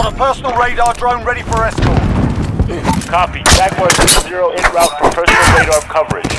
Got a personal radar drone ready for escort. Copy. Jaguar 0 in route for personal radar coverage.